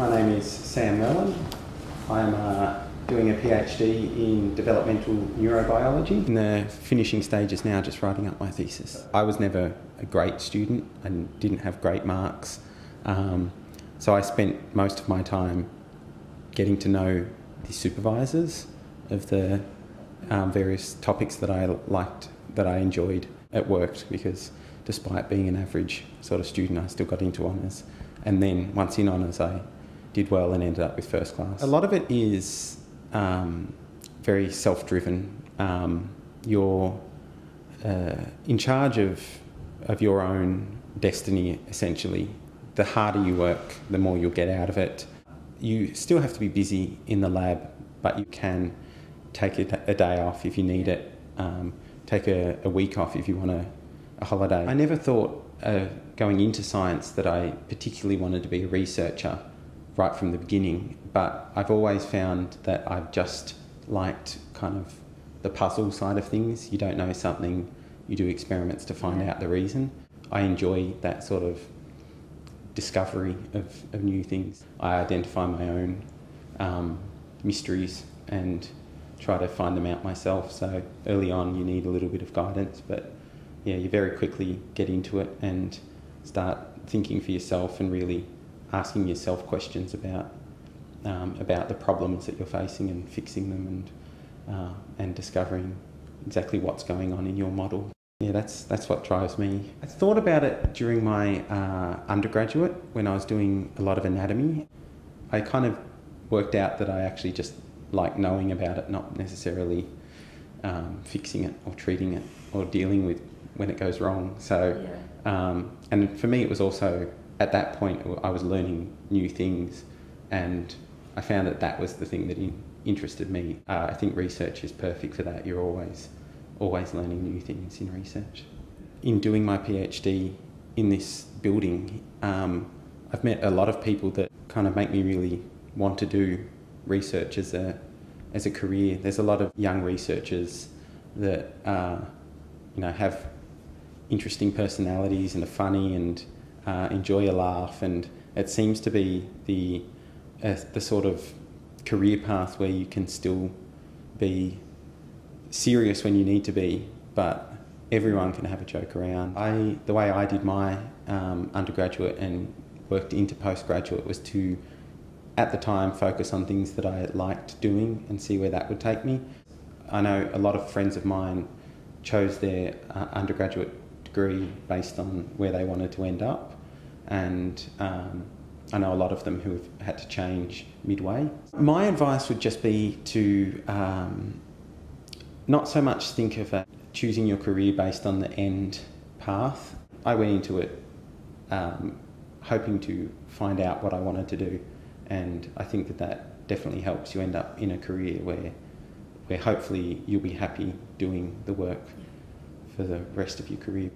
My name is Sam Merlin. I'm uh, doing a PhD in developmental neurobiology. In the finishing stages now, just writing up my thesis. I was never a great student and didn't have great marks, um, so I spent most of my time getting to know the supervisors of the um, various topics that I liked, that I enjoyed. It worked because despite being an average sort of student, I still got into honours. And then once in honours, I did well and ended up with first class. A lot of it is um, very self driven. Um, you're uh, in charge of, of your own destiny, essentially. The harder you work, the more you'll get out of it. You still have to be busy in the lab, but you can take a, a day off if you need it, um, take a, a, week off if you want a, a holiday. I never thought uh, going into science that I particularly wanted to be a researcher right from the beginning, but I've always found that I've just liked kind of the puzzle side of things. You don't know something, you do experiments to find out the reason. I enjoy that sort of discovery of, of new things. I identify my own um, mysteries and try to find them out myself. So early on, you need a little bit of guidance, but yeah, you very quickly get into it and start thinking for yourself and really asking yourself questions about um, about the problems that you're facing and fixing them and uh, and discovering exactly what's going on in your model. Yeah, that's that's what drives me. I thought about it during my uh, undergraduate when I was doing a lot of anatomy. I kind of worked out that I actually just like knowing about it, not necessarily um, fixing it or treating it or dealing with when it goes wrong. So, yeah. um, and for me, it was also at that point I was learning new things, and I found that that was the thing that interested me. Uh, I think research is perfect for that. You're always always learning new things in research. In doing my PhD in this building, um, I've met a lot of people that kind of make me really want to do research as a as a career. There's a lot of young researchers that uh, you know have interesting personalities and are funny and uh, enjoy a laugh, and it seems to be the uh, the sort of career path where you can still be serious when you need to be, but everyone can have a joke around. I the way I did my um, undergraduate and worked into postgraduate was to at the time focus on things that I liked doing and see where that would take me. I know a lot of friends of mine chose their uh, undergraduate degree based on where they wanted to end up, and um, I know a lot of them who have had to change midway. My advice would just be to um, not so much think of uh, choosing your career based on the end path. I went into it um, hoping to find out what I wanted to do and I think that that definitely helps you end up in a career where where hopefully you'll be happy doing the work for the rest of your career.